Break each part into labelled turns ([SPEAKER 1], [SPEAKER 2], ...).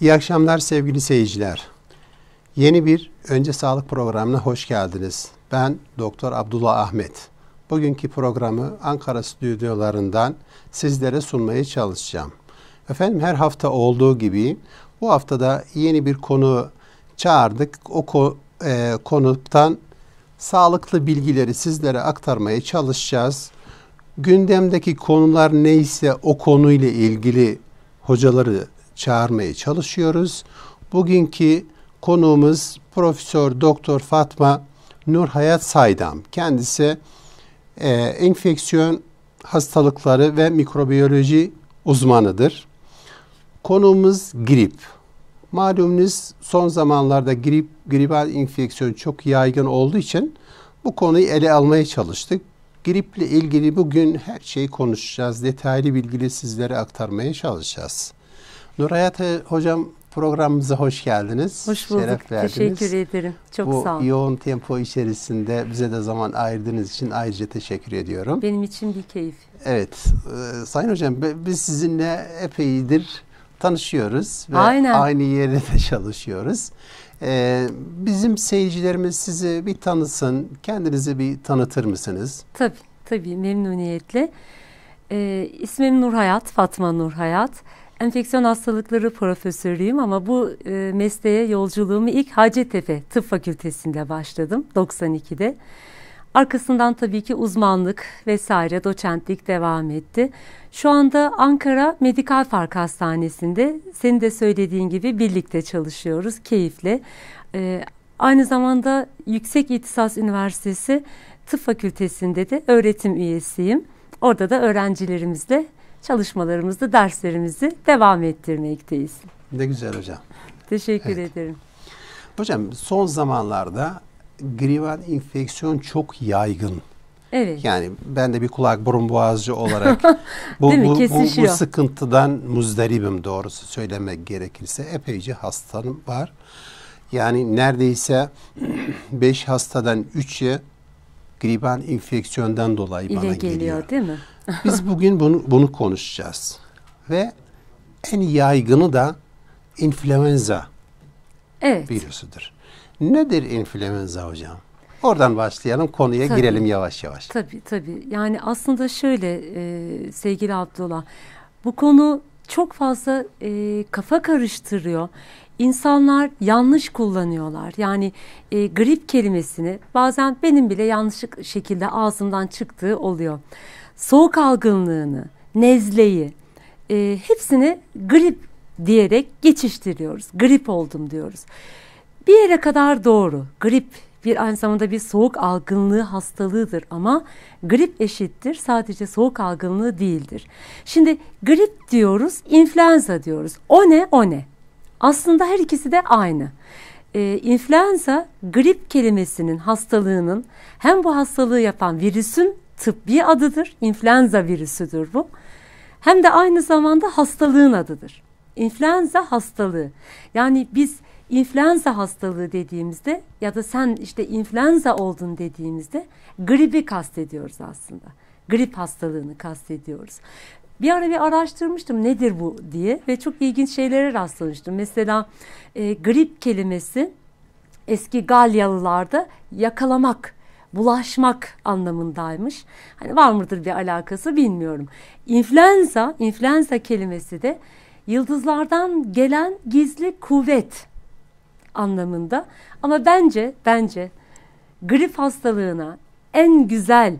[SPEAKER 1] İyi akşamlar sevgili seyirciler. Yeni bir Önce Sağlık programına hoş geldiniz. Ben Doktor Abdullah Ahmet. Bugünkü programı Ankara stüdyolarından sizlere sunmaya çalışacağım. Efendim her hafta olduğu gibi bu haftada yeni bir konu çağırdık. O ko, e, konuktan sağlıklı bilgileri sizlere aktarmaya çalışacağız. Gündemdeki konular neyse o konuyla ilgili hocaları çağırmaya çalışıyoruz. Bugünkü konuğumuz Profesör Doktor Fatma Nur Hayat Saydam. Kendisi e, enfeksiyon hastalıkları ve mikrobiyoloji uzmanıdır. Konuğumuz grip. Malumunuz son zamanlarda grip, gribal enfeksiyon çok yaygın olduğu için bu konuyu ele almaya çalıştık. Griple ilgili bugün her şeyi konuşacağız. Detaylı bilgileri sizlere aktarmaya çalışacağız. Nurhayat Hocam programımıza hoş geldiniz.
[SPEAKER 2] Hoş bulduk. Şeref verdiniz. Teşekkür ederim. Çok
[SPEAKER 1] Bu
[SPEAKER 2] sağ olun.
[SPEAKER 1] Bu yoğun tempo içerisinde bize de zaman ayırdığınız için ayrıca teşekkür ediyorum.
[SPEAKER 2] Benim için bir keyif.
[SPEAKER 1] Evet. E, Sayın Hocam biz sizinle epeydir tanışıyoruz ve
[SPEAKER 2] Aynen.
[SPEAKER 1] aynı yerde de çalışıyoruz. Ee, bizim seyircilerimiz sizi bir tanısın. Kendinizi bir tanıtır mısınız?
[SPEAKER 2] Tabii, tabii memnuniyetle. Ee, ismim Nur Hayat, Fatma Nur Hayat. Enfeksiyon hastalıkları profesörüyüm ama bu e, mesleğe yolculuğumu ilk Hacettepe Tıp Fakültesi'nde başladım 92'de. Arkasından tabii ki uzmanlık vesaire doçentlik devam etti. Şu anda Ankara Medikal Park Hastanesi'nde senin de söylediğin gibi birlikte çalışıyoruz keyifle. Ee, aynı zamanda Yüksek İhtisas Üniversitesi Tıp Fakültesi'nde de öğretim üyesiyim. Orada da öğrencilerimizle çalışmalarımızı, derslerimizi devam ettirmekteyiz.
[SPEAKER 1] Ne güzel hocam.
[SPEAKER 2] Teşekkür evet. ederim.
[SPEAKER 1] Hocam son zamanlarda gribal enfeksiyon çok yaygın.
[SPEAKER 2] Evet.
[SPEAKER 1] Yani ben de bir kulak burun boğazcı olarak bu, bu, bu, bu sıkıntıdan muzdaribim doğrusu söylemek gerekirse. Epeyce hastanım var. Yani neredeyse 5 hastadan 3'ü gribal enfeksiyondan dolayı
[SPEAKER 2] İle
[SPEAKER 1] bana
[SPEAKER 2] geliyor.
[SPEAKER 1] geliyor.
[SPEAKER 2] değil mi?
[SPEAKER 1] Biz bugün bunu, bunu konuşacağız. Ve en yaygını da influenza
[SPEAKER 2] evet.
[SPEAKER 1] virüsüdür. Nedir influenza hocam? Oradan başlayalım konuya
[SPEAKER 2] tabii,
[SPEAKER 1] girelim yavaş yavaş.
[SPEAKER 2] Tabii tabii. Yani aslında şöyle e, sevgili Abdullah bu konu çok fazla e, kafa karıştırıyor. İnsanlar yanlış kullanıyorlar. Yani e, grip kelimesini bazen benim bile yanlış şekilde ağzımdan çıktığı oluyor. Soğuk algınlığını, nezleyi e, hepsini grip diyerek geçiştiriyoruz. Grip oldum diyoruz. Bir yere kadar doğru. Grip bir aynı zamanda bir soğuk algınlığı hastalığıdır ama grip eşittir sadece soğuk algınlığı değildir. Şimdi grip diyoruz, influenza diyoruz. O ne, o ne? Aslında her ikisi de aynı. Ee, influenza grip kelimesinin hastalığının hem bu hastalığı yapan virüsün tıbbi adıdır. İnfluenza virüsüdür bu. Hem de aynı zamanda hastalığın adıdır. İnfluenza hastalığı. Yani biz influenza hastalığı dediğimizde ya da sen işte influenza oldun dediğimizde gribi kastediyoruz aslında. Grip hastalığını kastediyoruz. Bir ara bir araştırmıştım nedir bu diye ve çok ilginç şeylere rastlamıştım. Mesela e, grip kelimesi eski Galyalılarda yakalamak, bulaşmak anlamındaymış. Hani var mıdır bir alakası bilmiyorum. İnfluenza, influenza kelimesi de yıldızlardan gelen gizli kuvvet anlamında. Ama bence bence grip hastalığına en güzel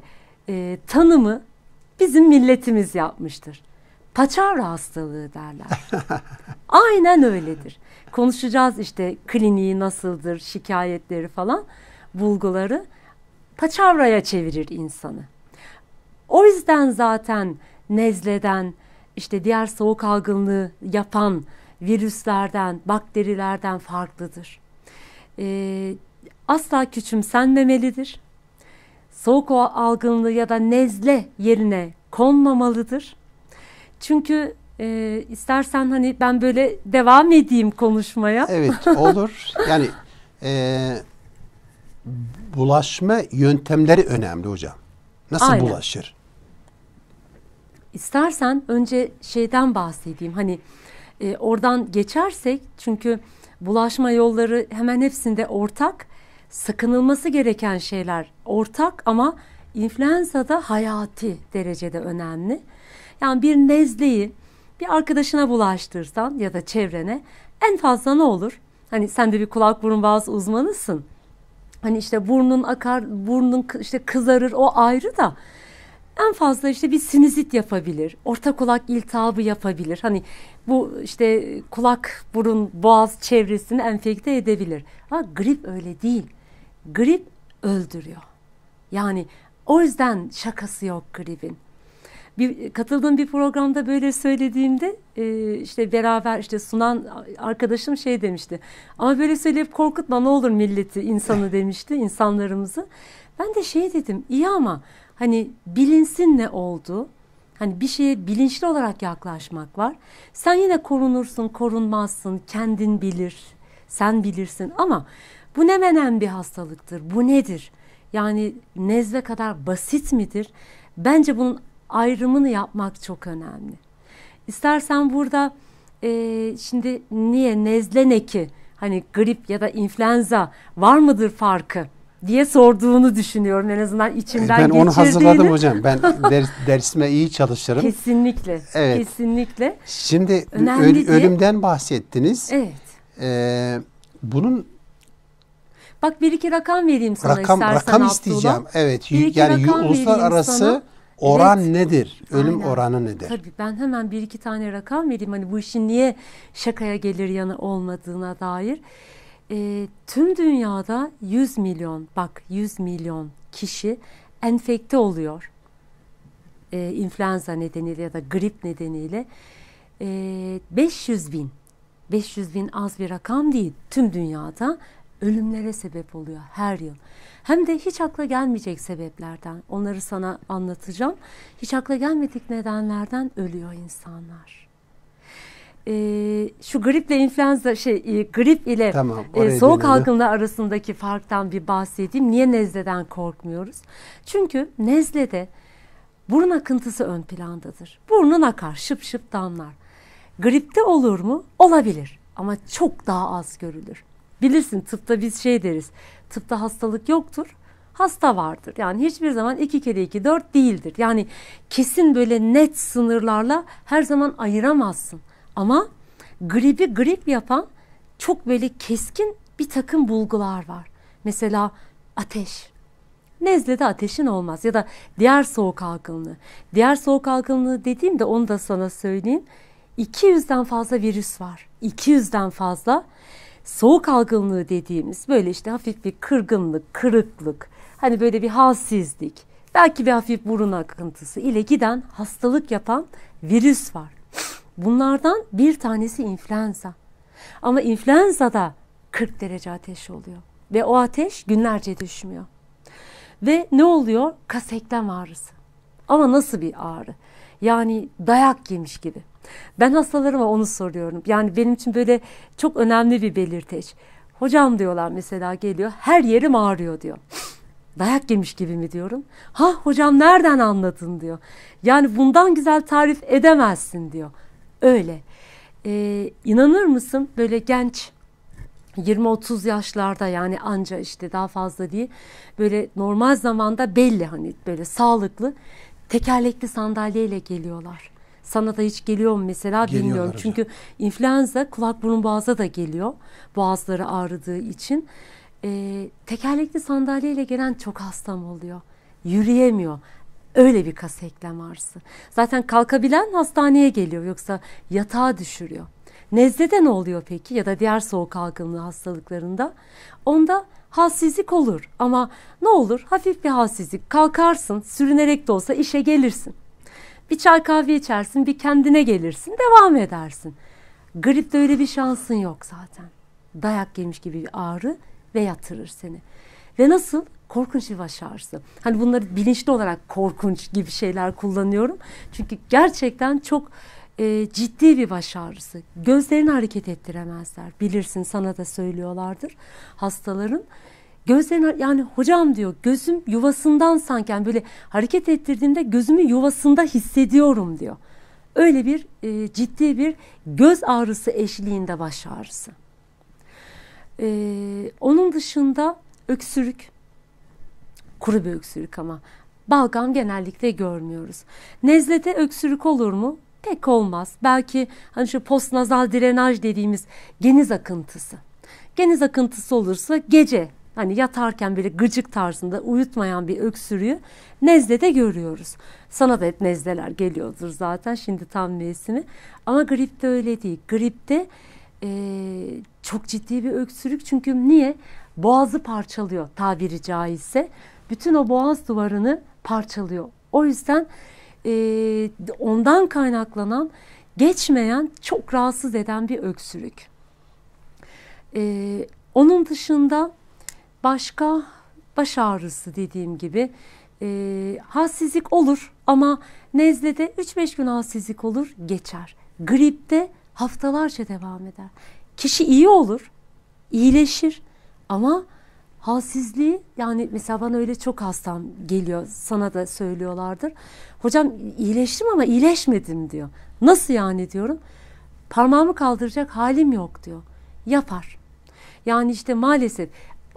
[SPEAKER 2] e, tanımı bizim milletimiz yapmıştır. Paçavra hastalığı derler. Aynen öyledir. Konuşacağız işte kliniği nasıldır, şikayetleri falan, bulguları paçavraya çevirir insanı. O yüzden zaten nezleden, işte diğer soğuk algınlığı yapan virüslerden, bakterilerden farklıdır. Ee, asla küçümsenmemelidir. Soğuk algınlığı ya da nezle yerine konmamalıdır. Çünkü e, istersen hani ben böyle devam edeyim konuşmaya.
[SPEAKER 1] Evet olur. yani e, bulaşma yöntemleri önemli hocam. Nasıl Aynen. bulaşır?
[SPEAKER 2] İstersen önce şeyden bahsedeyim. Hani E, oradan geçersek çünkü bulaşma yolları hemen hepsinde ortak. Sakınılması gereken şeyler ortak ama influenza da hayati derecede önemli. Yani bir nezleyi bir arkadaşına bulaştırsan ya da çevrene en fazla ne olur? Hani sen de bir kulak burun boğaz uzmanısın. Hani işte burnun akar, burnun işte kızarır o ayrı da en fazla işte bir sinüzit yapabilir. Orta kulak iltihabı yapabilir. Hani bu işte kulak, burun, boğaz çevresini enfekte edebilir. Ama grip öyle değil. Grip öldürüyor. Yani o yüzden şakası yok gripin bir katıldığım bir programda böyle söylediğimde e, işte beraber işte sunan arkadaşım şey demişti. Ama böyle söyleyip korkutma ne olur milleti, insanı demişti, insanlarımızı. Ben de şey dedim iyi ama hani bilinsin ne oldu. Hani bir şeye bilinçli olarak yaklaşmak var. Sen yine korunursun, korunmazsın, kendin bilir, sen bilirsin ama bu ne menen bir hastalıktır, bu nedir? Yani nezle kadar basit midir? Bence bunun ayrımını yapmak çok önemli. İstersen burada e, şimdi niye nezle ne ki hani grip ya da influenza var mıdır farkı diye sorduğunu düşünüyorum en azından içimden
[SPEAKER 1] Ben onu hazırladım hocam. Ben ders, dersime iyi çalışırım.
[SPEAKER 2] Kesinlikle. Evet. Kesinlikle.
[SPEAKER 1] Şimdi öl, ölümden bahsettiniz.
[SPEAKER 2] Evet.
[SPEAKER 1] Ee, bunun
[SPEAKER 2] Bak bir iki rakam vereyim sana
[SPEAKER 1] rakam,
[SPEAKER 2] istersen
[SPEAKER 1] Rakam Abdullah. isteyeceğim. Evet. Bir yani uluslararası Oran evet. nedir? Ölüm Aynen. oranı nedir?
[SPEAKER 2] Tabii ben hemen bir iki tane rakam vereyim. Hani bu işin niye şakaya gelir yanı olmadığına dair. E, tüm dünyada 100 milyon, bak 100 milyon kişi enfekte oluyor. E, influenza nedeniyle ya da grip nedeniyle. E, 500 bin, 500 bin az bir rakam değil. Tüm dünyada ölümlere sebep oluyor her yıl. Hem de hiç akla gelmeyecek sebeplerden. Onları sana anlatacağım. Hiç akla gelmedik nedenlerden ölüyor insanlar. Ee, şu griple influenza şey e, grip ile tamam, e, soğuk algınlığı arasındaki farktan bir bahsedeyim. Niye nezleden korkmuyoruz? Çünkü nezlede burun akıntısı ön plandadır. Burnun akar, şıp şıp damlar. Gripte olur mu? Olabilir ama çok daha az görülür. Bilirsin tıpta biz şey deriz. Tıpta hastalık yoktur. Hasta vardır. Yani hiçbir zaman iki kere iki dört değildir. Yani kesin böyle net sınırlarla her zaman ayıramazsın. Ama gribi grip yapan çok böyle keskin bir takım bulgular var. Mesela ateş. Nezlede ateşin olmaz ya da diğer soğuk algınlığı. Diğer soğuk algınlığı dediğimde onu da sana söyleyeyim. 200'den fazla virüs var. 200'den fazla soğuk algınlığı dediğimiz böyle işte hafif bir kırgınlık, kırıklık, hani böyle bir halsizlik, belki bir hafif burun akıntısı ile giden hastalık yapan virüs var. Bunlardan bir tanesi influenza. Ama influenza'da 40 derece ateş oluyor ve o ateş günlerce düşmüyor. Ve ne oluyor? Kas eklem ağrısı. Ama nasıl bir ağrı? Yani dayak yemiş gibi. Ben hastalarıma onu soruyorum. Yani benim için böyle çok önemli bir belirteç. Hocam diyorlar mesela geliyor her yerim ağrıyor diyor. Dayak yemiş gibi mi diyorum. Ha hocam nereden anladın diyor. Yani bundan güzel tarif edemezsin diyor. Öyle. Ee, inanır mısın böyle genç 20-30 yaşlarda yani anca işte daha fazla değil böyle normal zamanda belli hani böyle sağlıklı tekerlekli sandalyeyle geliyorlar. Sana da hiç geliyor mu mesela bilmiyorum. Hocam. Çünkü influenza kulak burun boğaza da geliyor. Boğazları ağrıdığı için. Ee, tekerlekli sandalyeyle gelen çok hastam oluyor. Yürüyemiyor. Öyle bir kas eklem ağrısı. Zaten kalkabilen hastaneye geliyor yoksa yatağa düşürüyor. Nezlede ne oluyor peki ya da diğer soğuk algınlığı hastalıklarında? Onda halsizlik olur ama ne olur hafif bir halsizlik kalkarsın sürünerek de olsa işe gelirsin. Bir çay kahve içersin, bir kendine gelirsin, devam edersin. Gripte öyle bir şansın yok zaten. Dayak yemiş gibi bir ağrı ve yatırır seni. Ve nasıl? Korkunç bir baş ağrısı. Hani bunları bilinçli olarak korkunç gibi şeyler kullanıyorum. Çünkü gerçekten çok e, ciddi bir baş ağrısı. Gözlerini hareket ettiremezler. Bilirsin sana da söylüyorlardır hastaların. Gözlerini yani hocam diyor gözüm yuvasından sanki yani böyle hareket ettirdiğimde gözümü yuvasında hissediyorum diyor. öyle bir e, ciddi bir göz ağrısı eşliğinde baş ağrısı. Ee, onun dışında öksürük, kuru bir öksürük ama balgam genellikle görmüyoruz. Nezlede öksürük olur mu? Pek olmaz. Belki hani şu postnazal drenaj dediğimiz geniz akıntısı. Geniz akıntısı olursa gece hani yatarken böyle gıcık tarzında uyutmayan bir öksürüğü nezlede görüyoruz. Sana da hep nezleler geliyordur zaten şimdi tam mevsimi. Ama gripte öyle değil. Gripte e, çok ciddi bir öksürük çünkü niye? Boğazı parçalıyor tabiri caizse. Bütün o boğaz duvarını parçalıyor. O yüzden e, ondan kaynaklanan geçmeyen çok rahatsız eden bir öksürük. E, onun dışında başka baş ağrısı dediğim gibi e, halsizlik olur ama nezlede 3-5 gün halsizlik olur geçer. Gripte haftalarca devam eder. Kişi iyi olur, iyileşir ama halsizliği yani mesela bana öyle çok hastam geliyor sana da söylüyorlardır. Hocam iyileştim ama iyileşmedim diyor. Nasıl yani diyorum. Parmağımı kaldıracak halim yok diyor. Yapar. Yani işte maalesef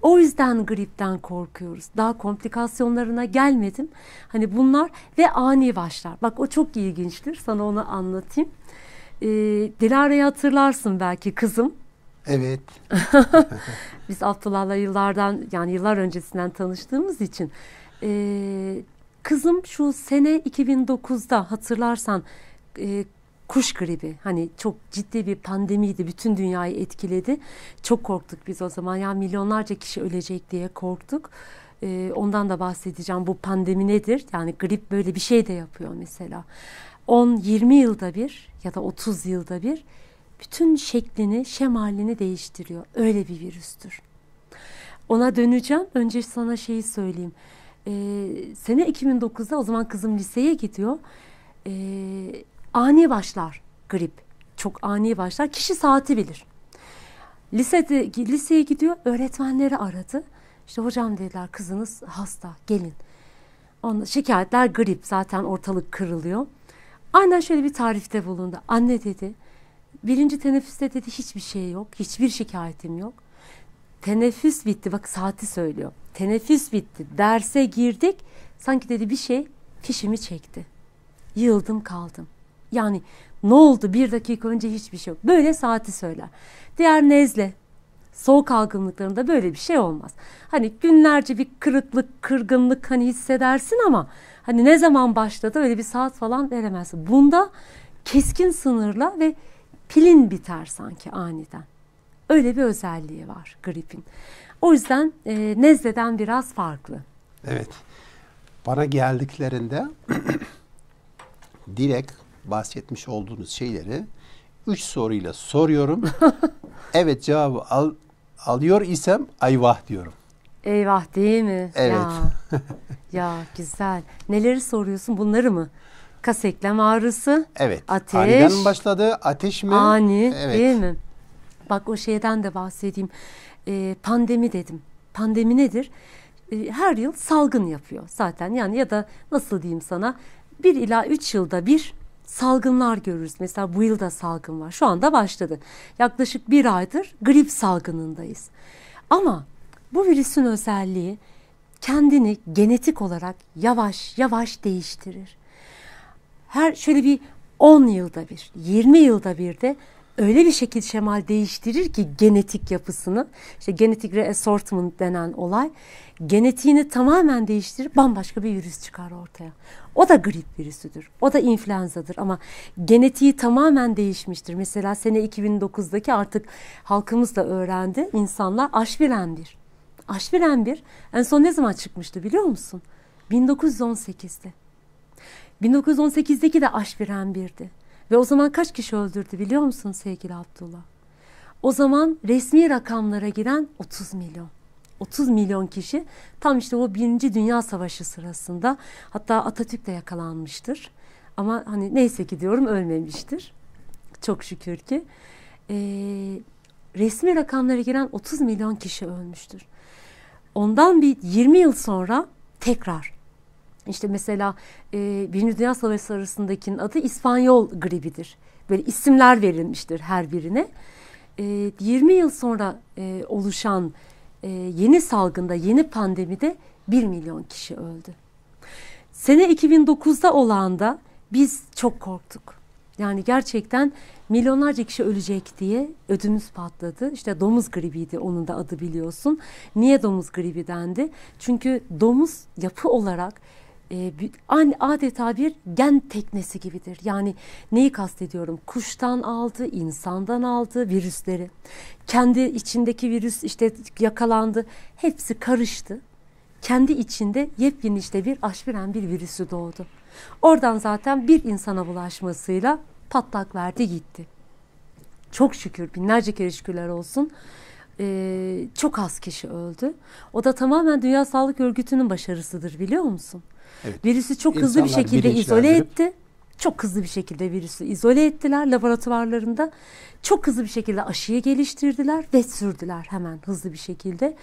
[SPEAKER 2] o yüzden gripten korkuyoruz. Daha komplikasyonlarına gelmedim. Hani bunlar ve ani başlar. Bak o çok ilginçtir. Sana onu anlatayım. Ee, Dilara'yı hatırlarsın belki kızım.
[SPEAKER 1] Evet.
[SPEAKER 2] Biz Abdullah'la yıllardan yani yıllar öncesinden tanıştığımız için e, kızım şu sene 2009'da hatırlarsan e, kuş gribi hani çok ciddi bir pandemiydi bütün dünyayı etkiledi çok korktuk biz o zaman ya milyonlarca kişi ölecek diye korktuk e, ondan da bahsedeceğim bu pandemi nedir yani grip böyle bir şey de yapıyor mesela 10-20 yılda bir ya da 30 yılda bir bütün şeklini, şemalini değiştiriyor. Öyle bir virüstür. Ona döneceğim. Önce sana şeyi söyleyeyim. Ee, sene 2009'da o zaman kızım liseye gidiyor. Ee, ani başlar grip. Çok ani başlar. Kişi saati bilir. Lisede, liseye gidiyor. Öğretmenleri aradı. İşte hocam dediler kızınız hasta gelin. Onda şikayetler grip zaten ortalık kırılıyor. Aynen şöyle bir tarifte bulundu. Anne dedi Birinci teneffüste dedi hiçbir şey yok. Hiçbir şikayetim yok. Teneffüs bitti. Bak saati söylüyor. Teneffüs bitti. Derse girdik. Sanki dedi bir şey fişimi çekti. Yıldım kaldım. Yani ne oldu bir dakika önce hiçbir şey yok. Böyle saati söyler. Diğer nezle, soğuk algınlıklarında böyle bir şey olmaz. Hani günlerce bir kırıklık, kırgınlık hani hissedersin ama hani ne zaman başladı öyle bir saat falan veremezsin. Bunda keskin sınırla ve pilin biter sanki aniden. Öyle bir özelliği var gripin. O yüzden e, nezleden biraz farklı.
[SPEAKER 1] Evet. Bana geldiklerinde direkt bahsetmiş olduğunuz şeyleri üç soruyla soruyorum. evet cevabı al, alıyor isem ayvah diyorum.
[SPEAKER 2] Eyvah değil mi?
[SPEAKER 1] Evet.
[SPEAKER 2] Ya, ya güzel. Neleri soruyorsun bunları mı? Kas eklem ağrısı.
[SPEAKER 1] Evet.
[SPEAKER 2] Ateş.
[SPEAKER 1] Aniden mi başladı? Ateş mi?
[SPEAKER 2] Ani
[SPEAKER 1] evet.
[SPEAKER 2] değil mi? Bak o şeyden de bahsedeyim. Ee, pandemi dedim. Pandemi nedir? Ee, her yıl salgın yapıyor zaten. Yani ya da nasıl diyeyim sana? Bir ila üç yılda bir salgınlar görürüz. Mesela bu yılda salgın var. Şu anda başladı. Yaklaşık bir aydır grip salgınındayız. Ama bu virüsün özelliği kendini genetik olarak yavaş yavaş değiştirir her şöyle bir 10 yılda bir, 20 yılda bir de öyle bir şekil şemal değiştirir ki genetik yapısını, işte genetik reassortment denen olay, genetiğini tamamen değiştirip bambaşka bir virüs çıkar ortaya. O da grip virüsüdür, o da influenzadır ama genetiği tamamen değişmiştir. Mesela sene 2009'daki artık halkımız da öğrendi, insanlar H1N1. H1N1 en son ne zaman çıkmıştı biliyor musun? 1918'de. 1918'deki de H1N1'di. Ve o zaman kaç kişi öldürdü biliyor musun sevgili Abdullah? O zaman resmi rakamlara giren 30 milyon. 30 milyon kişi tam işte o Birinci Dünya Savaşı sırasında hatta Atatürk de yakalanmıştır. Ama hani neyse ki diyorum ölmemiştir. Çok şükür ki. Ee, resmi rakamlara giren 30 milyon kişi ölmüştür. Ondan bir 20 yıl sonra tekrar İşte mesela e, Birinci Dünya Savaşı sırasındakinin adı İspanyol gribidir. Böyle isimler verilmiştir her birine. E, 20 yıl sonra e, oluşan e, yeni salgında, yeni pandemide 1 milyon kişi öldü. Sene 2009'da olanda biz çok korktuk. Yani gerçekten milyonlarca kişi ölecek diye ödümüz patladı. İşte domuz gribiydi onun da adı biliyorsun. Niye domuz gribi dendi? Çünkü domuz yapı olarak e, adeta bir gen teknesi gibidir. Yani neyi kastediyorum? Kuştan aldı, insandan aldı virüsleri. Kendi içindeki virüs işte yakalandı. Hepsi karıştı. Kendi içinde yepyeni işte bir aşpiren bir virüsü doğdu. Oradan zaten bir insana bulaşmasıyla patlak verdi gitti. Çok şükür binlerce kere şükürler olsun. Ee, çok az kişi öldü. O da tamamen Dünya Sağlık Örgütü'nün başarısıdır biliyor musun? Evet. Virüsü çok hızlı İnsanlar bir şekilde izole etti. Çok hızlı bir şekilde virüsü izole ettiler laboratuvarlarında. Çok hızlı bir şekilde aşıyı geliştirdiler ve sürdüler hemen hızlı bir şekilde.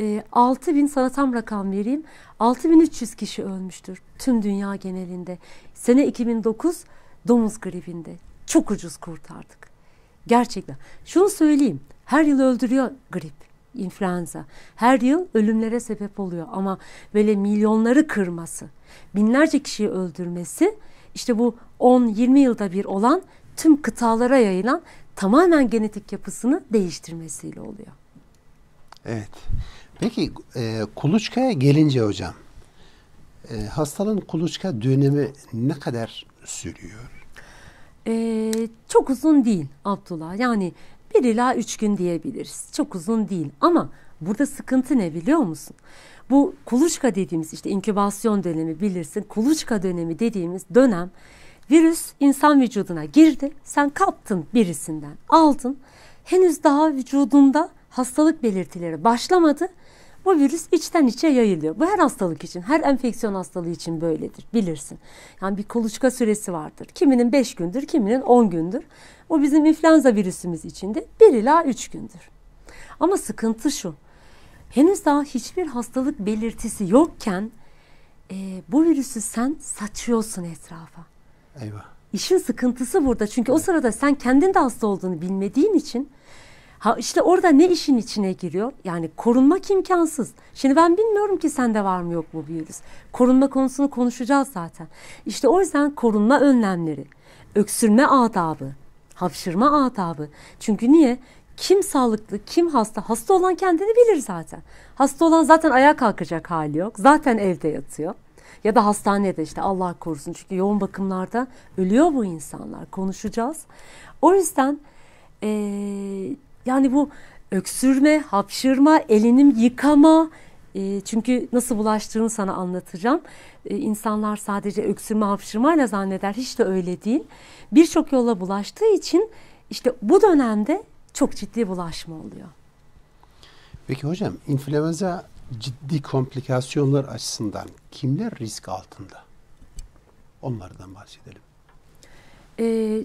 [SPEAKER 2] E, 6 bin sana tam rakam vereyim. 6300 kişi ölmüştür tüm dünya genelinde. Sene 2009 domuz gribinde. Çok ucuz kurtardık. Gerçekten. Şunu söyleyeyim. Her yıl öldürüyor grip, influenza. Her yıl ölümlere sebep oluyor ama böyle milyonları kırması, binlerce kişiyi öldürmesi işte bu 10-20 yılda bir olan tüm kıtalara yayılan tamamen genetik yapısını değiştirmesiyle oluyor.
[SPEAKER 1] Evet. Peki e, kuluçkaya gelince hocam e, hastalığın kuluçka dönemi ne kadar sürüyor?
[SPEAKER 2] E, çok uzun değil Abdullah. Yani bir ila üç gün diyebiliriz. Çok uzun değil ama burada sıkıntı ne biliyor musun? Bu kuluçka dediğimiz işte inkübasyon dönemi bilirsin. Kuluçka dönemi dediğimiz dönem virüs insan vücuduna girdi. Sen kaptın birisinden aldın. Henüz daha vücudunda hastalık belirtileri başlamadı. Bu virüs içten içe yayılıyor. Bu her hastalık için, her enfeksiyon hastalığı için böyledir. Bilirsin. Yani bir kuluçka süresi vardır. Kiminin 5 gündür, kiminin 10 gündür. O bizim influenza virüsümüz için de 1 ila 3 gündür. Ama sıkıntı şu. Henüz daha hiçbir hastalık belirtisi yokken e, bu virüsü sen saçıyorsun etrafa.
[SPEAKER 1] Eyvah.
[SPEAKER 2] İşin sıkıntısı burada. Çünkü o sırada sen kendin de hasta olduğunu bilmediğin için Ha işte orada ne işin içine giriyor? Yani korunmak imkansız. Şimdi ben bilmiyorum ki sende var mı yok mu virüs. Korunma konusunu konuşacağız zaten. İşte o yüzden korunma önlemleri, öksürme adabı, hapşırma adabı. Çünkü niye? Kim sağlıklı, kim hasta? Hasta olan kendini bilir zaten. Hasta olan zaten ayağa kalkacak hali yok. Zaten evde yatıyor. Ya da hastanede işte Allah korusun. Çünkü yoğun bakımlarda ölüyor bu insanlar. Konuşacağız. O yüzden ee, yani bu öksürme, hapşırma, elini yıkama, çünkü nasıl bulaştığını sana anlatacağım. İnsanlar sadece öksürme, hapşırmayla zanneder. Hiç de öyle değil. Birçok yolla bulaştığı için işte bu dönemde çok ciddi bulaşma oluyor.
[SPEAKER 1] Peki hocam influenza ciddi komplikasyonlar açısından kimler risk altında? Onlardan bahsedelim.
[SPEAKER 2] Ee,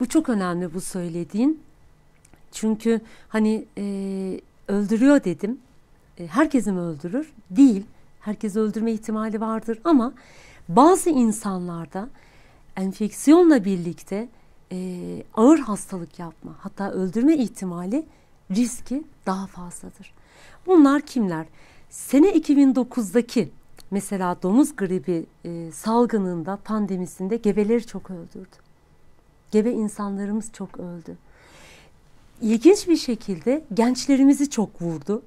[SPEAKER 2] bu çok önemli bu söylediğin. Çünkü hani e, öldürüyor dedim. E, herkesi mi öldürür? Değil. Herkes öldürme ihtimali vardır ama bazı insanlarda enfeksiyonla birlikte e, ağır hastalık yapma hatta öldürme ihtimali riski daha fazladır. Bunlar kimler? Sene 2009'daki mesela domuz gribi e, salgınında pandemisinde gebeleri çok öldürdü. Gebe insanlarımız çok öldü ilginç bir şekilde gençlerimizi çok vurdu.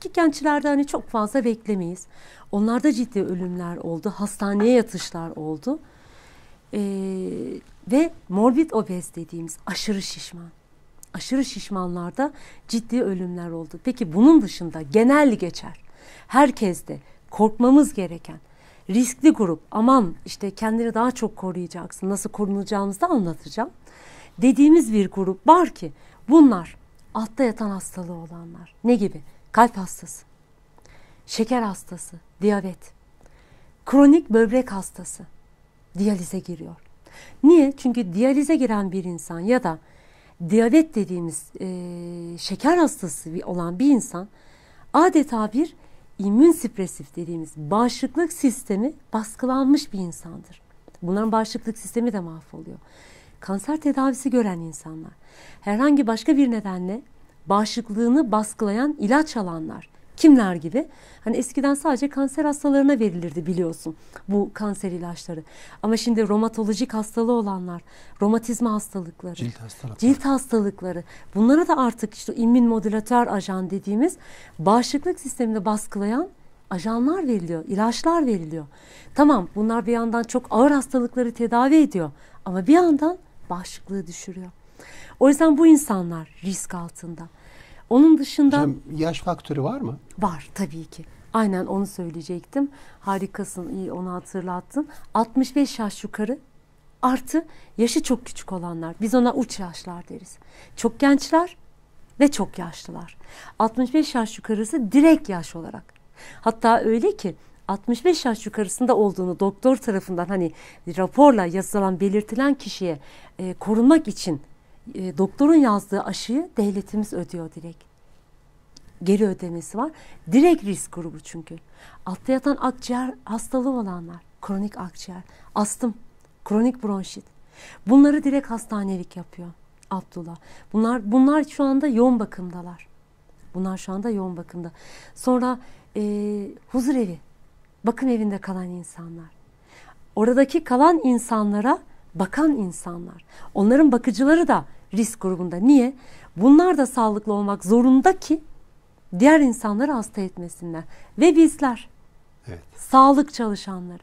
[SPEAKER 2] Ki gençlerde hani çok fazla beklemeyiz. Onlarda ciddi ölümler oldu. Hastaneye yatışlar oldu. Ee, ve morbid obez dediğimiz aşırı şişman. Aşırı şişmanlarda ciddi ölümler oldu. Peki bunun dışında genel geçer. Herkeste korkmamız gereken riskli grup aman işte kendini daha çok koruyacaksın nasıl korunacağımızı da anlatacağım. Dediğimiz bir grup var ki Bunlar altta yatan hastalığı olanlar. Ne gibi? Kalp hastası, şeker hastası, diyabet, kronik böbrek hastası diyalize giriyor. Niye? Çünkü diyalize giren bir insan ya da diyabet dediğimiz e, şeker hastası olan bir insan adeta bir immün süpresif dediğimiz bağışıklık sistemi baskılanmış bir insandır. Bunların bağışıklık sistemi de mahvoluyor. Kanser tedavisi gören insanlar, herhangi başka bir nedenle bağışıklığını baskılayan ilaç alanlar, Kimler gibi? Hani eskiden sadece kanser hastalarına verilirdi biliyorsun bu kanser ilaçları. Ama şimdi romatolojik hastalığı olanlar, romatizma hastalıkları,
[SPEAKER 1] cilt hastalıkları,
[SPEAKER 2] cilt hastalıkları bunlara da artık işte immün modülatör ajan dediğimiz bağışıklık sistemini baskılayan ajanlar veriliyor, ilaçlar veriliyor. Tamam bunlar bir yandan çok ağır hastalıkları tedavi ediyor ama bir yandan bağışıklığı düşürüyor. O yüzden bu insanlar risk altında. Onun dışında... Hocam,
[SPEAKER 1] yaş faktörü var mı?
[SPEAKER 2] Var tabii ki. Aynen onu söyleyecektim. Harikasın, iyi onu hatırlattın. 65 yaş yukarı artı yaşı çok küçük olanlar. Biz ona uç yaşlar deriz. Çok gençler ve çok yaşlılar. 65 yaş yukarısı direkt yaş olarak. Hatta öyle ki 65 yaş yukarısında olduğunu doktor tarafından hani raporla yazılan belirtilen kişiye e, korunmak için e, doktorun yazdığı aşıyı devletimiz ödüyor direkt. Geri ödemesi var. Direkt risk grubu çünkü. Altta yatan akciğer hastalığı olanlar, kronik akciğer, astım, kronik bronşit. Bunları direkt hastanelik yapıyor Abdullah. Bunlar bunlar şu anda yoğun bakımdalar. Bunlar şu anda yoğun bakımda. Sonra e, huzur evi, bakım evinde kalan insanlar. Oradaki kalan insanlara bakan insanlar. Onların bakıcıları da risk grubunda. Niye? Bunlar da sağlıklı olmak zorunda ki diğer insanları hasta etmesinler. Ve bizler, evet. sağlık çalışanları.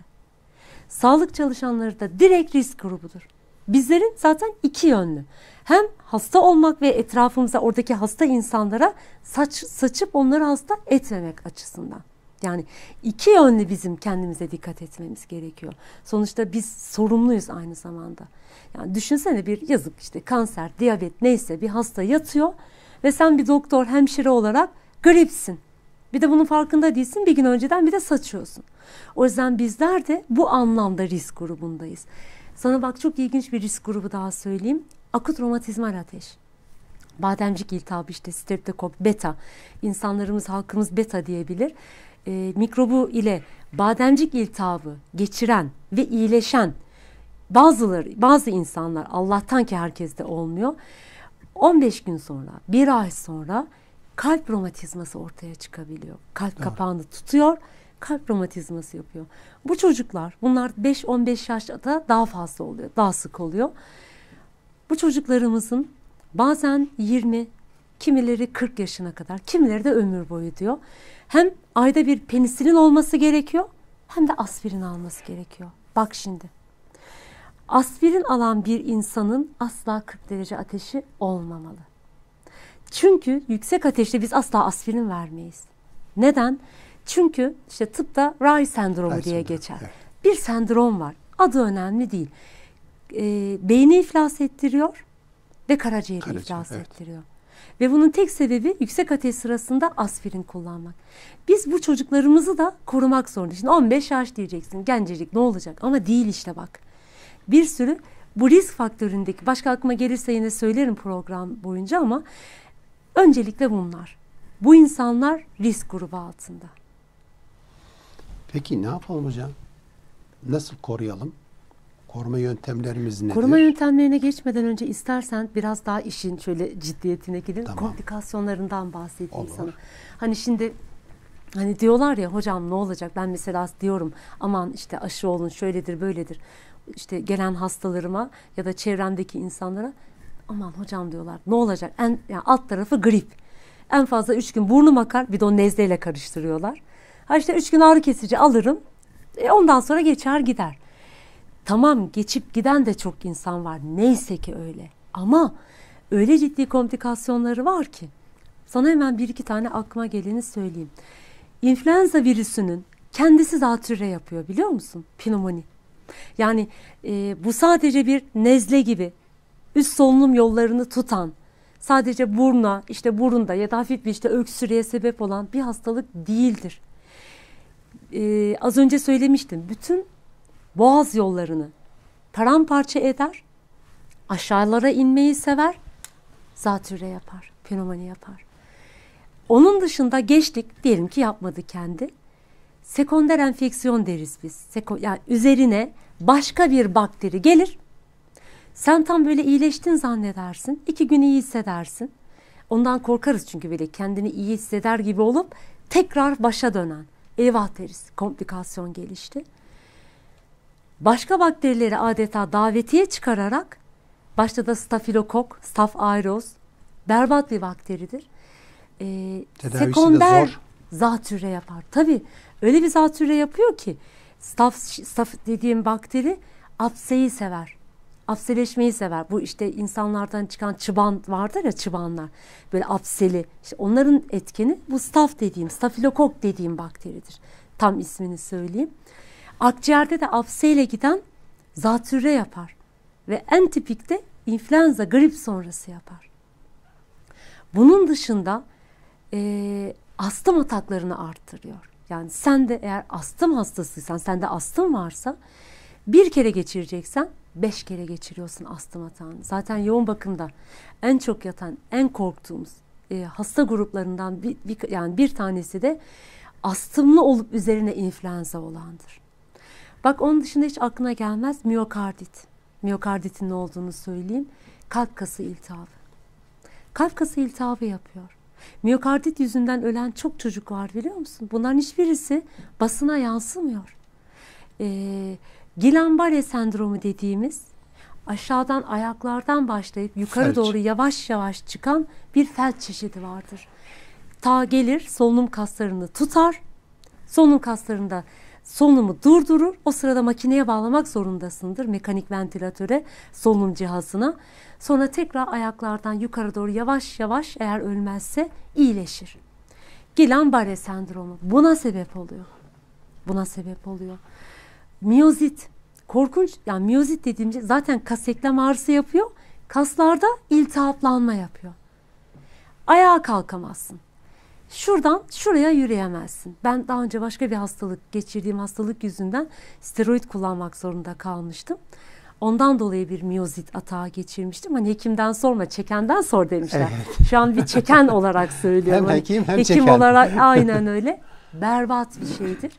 [SPEAKER 2] Sağlık çalışanları da direkt risk grubudur. Bizlerin zaten iki yönlü. Hem hasta olmak ve etrafımıza oradaki hasta insanlara saç, saçıp onları hasta etmemek açısından. Yani iki yönlü bizim kendimize dikkat etmemiz gerekiyor. Sonuçta biz sorumluyuz aynı zamanda. Yani düşünsene bir yazık işte kanser, diyabet neyse bir hasta yatıyor ve sen bir doktor, hemşire olarak gripsin. Bir de bunun farkında değilsin bir gün önceden bir de saçıyorsun. O yüzden bizler de bu anlamda risk grubundayız. Sana bak çok ilginç bir risk grubu daha söyleyeyim. Akut romatizmal ateş. Bademcik iltihabı işte streptokok beta. İnsanlarımız halkımız beta diyebilir e, mikrobu ile bademcik iltihabı geçiren ve iyileşen bazıları bazı insanlar Allah'tan ki herkeste olmuyor. 15 gün sonra, bir ay sonra kalp romatizması ortaya çıkabiliyor. Kalp evet. kapağını tutuyor, kalp romatizması yapıyor. Bu çocuklar, bunlar 5-15 yaşta daha fazla oluyor, daha sık oluyor. Bu çocuklarımızın bazen 20, kimileri 40 yaşına kadar, kimileri de ömür boyu diyor hem ayda bir penisilin olması gerekiyor hem de aspirin alması gerekiyor. Bak şimdi. Aspirin alan bir insanın asla 40 derece ateşi olmamalı. Çünkü yüksek ateşte biz asla aspirin vermeyiz. Neden? Çünkü işte tıpta Rye sendromu Rye diye sendromu, geçer. Evet. Bir sendrom var. Adı önemli değil. Ee, beyni iflas ettiriyor ve karaciğeri Karaciğer, iflas evet. ettiriyor. Ve bunun tek sebebi yüksek ateş sırasında aspirin kullanmak. Biz bu çocuklarımızı da korumak zorundayız. Şimdi 15 yaş diyeceksin gencecik ne olacak ama değil işte bak. Bir sürü bu risk faktöründeki başka aklıma gelirse yine söylerim program boyunca ama öncelikle bunlar. Bu insanlar risk grubu altında.
[SPEAKER 1] Peki ne yapalım hocam? Nasıl koruyalım? Koruma yöntemlerimiz nedir?
[SPEAKER 2] Koruma yöntemlerine geçmeden önce istersen biraz daha işin şöyle ciddiyetine gidelim. Tamam. Komplikasyonlarından bahsedeyim Olur. sana. Hani şimdi hani diyorlar ya hocam ne olacak? Ben mesela diyorum aman işte aşı olun şöyledir böyledir. İşte gelen hastalarıma ya da çevremdeki insanlara aman hocam diyorlar ne olacak? En yani alt tarafı grip. En fazla üç gün burnum akar bir de o nezleyle karıştırıyorlar. Ha işte üç gün ağrı kesici alırım. E ondan sonra geçer gider. Tamam geçip giden de çok insan var. Neyse ki öyle. Ama öyle ciddi komplikasyonları var ki. Sana hemen bir iki tane aklıma geleni söyleyeyim. İnfluenza virüsünün kendisi zatürre yapıyor biliyor musun? Pnömoni. Yani e, bu sadece bir nezle gibi üst solunum yollarını tutan, sadece burna, işte burunda ya da hafif bir işte öksürüğe sebep olan bir hastalık değildir. Ee, az önce söylemiştim. Bütün boğaz yollarını paramparça eder, aşağılara inmeyi sever, zatürre yapar, pnömoni yapar. Onun dışında geçtik diyelim ki yapmadı kendi. Sekonder enfeksiyon deriz biz. Seko, yani üzerine başka bir bakteri gelir. Sen tam böyle iyileştin zannedersin. iki gün iyi hissedersin. Ondan korkarız çünkü böyle kendini iyi hisseder gibi olup tekrar başa dönen. Eyvah deriz. Komplikasyon gelişti. Başka bakterileri adeta davetiye çıkararak başta da stafilokok, staph aureus berbat bir bakteridir.
[SPEAKER 1] Ee, sekonder zor.
[SPEAKER 2] zatürre yapar. Tabii öyle bir zatürre yapıyor ki staph, staph dediğim bakteri apseyi sever. Apseleşmeyi sever. Bu işte insanlardan çıkan çıban vardır ya çıbanlar. Böyle apseli. İşte onların etkeni bu staph dediğim, stafilokok dediğim bakteridir. Tam ismini söyleyeyim. Akciğerde de apseyle giden zatürre yapar. Ve en tipik de influenza, grip sonrası yapar. Bunun dışında e, astım ataklarını arttırıyor. Yani sen de eğer astım hastasıysan, sende astım varsa bir kere geçireceksen beş kere geçiriyorsun astım atağını. Zaten yoğun bakımda en çok yatan, en korktuğumuz e, hasta gruplarından bir, bir, yani bir tanesi de astımlı olup üzerine influenza olandır. Bak onun dışında hiç aklına gelmez miyokardit. Miyokarditin ne olduğunu söyleyeyim. Kalp kası iltihabı. Kalp kası iltihabı yapıyor. Miyokardit yüzünden ölen çok çocuk var biliyor musun? Bunların hiçbirisi basına yansımıyor. Ee, Guillain-Barré sendromu dediğimiz aşağıdan ayaklardan başlayıp yukarı felç. doğru yavaş yavaş çıkan bir felç çeşidi vardır. Ta gelir solunum kaslarını tutar. Solunum kaslarında solunumu durdurur. O sırada makineye bağlamak zorundasındır. Mekanik ventilatöre, solunum cihazına. Sonra tekrar ayaklardan yukarı doğru yavaş yavaş eğer ölmezse iyileşir. Guillain-Barré sendromu buna sebep oluyor. Buna sebep oluyor. Miyozit korkunç yani miyozit dediğimde zaten kas eklem ağrısı yapıyor. Kaslarda iltihaplanma yapıyor. Ayağa kalkamazsın. Şuradan şuraya yürüyemezsin. Ben daha önce başka bir hastalık geçirdiğim hastalık yüzünden steroid kullanmak zorunda kalmıştım. Ondan dolayı bir miyozit atağı geçirmiştim. Hani hekimden sorma, çekenden sor demişler. Evet. Şu an bir çeken olarak söylüyorum.
[SPEAKER 1] hem hekim hem
[SPEAKER 2] hekim
[SPEAKER 1] çeken.
[SPEAKER 2] olarak aynen öyle. Berbat bir şeydir.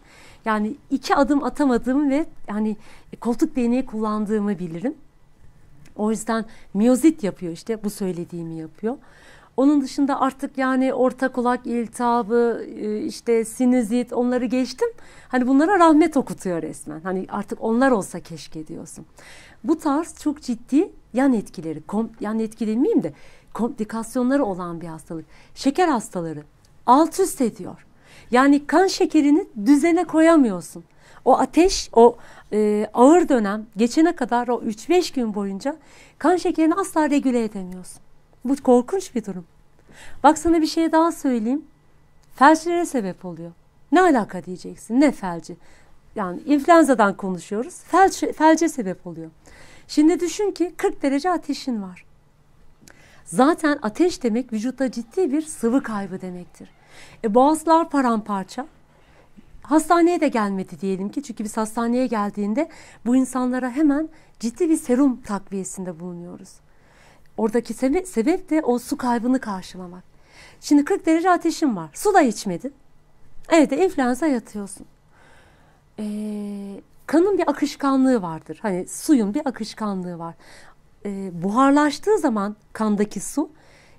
[SPEAKER 2] Yani iki adım atamadığımı ve yani koltuk değneği kullandığımı bilirim. O yüzden miyozit yapıyor işte bu söylediğimi yapıyor. Onun dışında artık yani orta kulak iltihabı, e, işte sinüzit onları geçtim. Hani bunlara rahmet okutuyor resmen. Hani artık onlar olsa keşke diyorsun. Bu tarz çok ciddi yan etkileri, kom, yan etki demeyeyim de komplikasyonları olan bir hastalık. Şeker hastaları alt üst ediyor. Yani kan şekerini düzene koyamıyorsun. O ateş, o e, ağır dönem geçene kadar o 3-5 gün boyunca kan şekerini asla regüle edemiyorsun. Bu korkunç bir durum. Bak sana bir şey daha söyleyeyim. Felçlere sebep oluyor. Ne alaka diyeceksin? Ne felci? Yani influenzadan konuşuyoruz. Felç, felce sebep oluyor. Şimdi düşün ki 40 derece ateşin var. Zaten ateş demek vücutta ciddi bir sıvı kaybı demektir. E, boğazlar paramparça. Hastaneye de gelmedi diyelim ki çünkü biz hastaneye geldiğinde bu insanlara hemen ciddi bir serum takviyesinde bulunuyoruz. Oradaki sebep, sebep de o su kaybını karşılamak. Şimdi 40 derece ateşin var. Su da içmedin. Evde influenza yatıyorsun. Ee, kanın bir akışkanlığı vardır. Hani suyun bir akışkanlığı var. Ee, buharlaştığı zaman kandaki su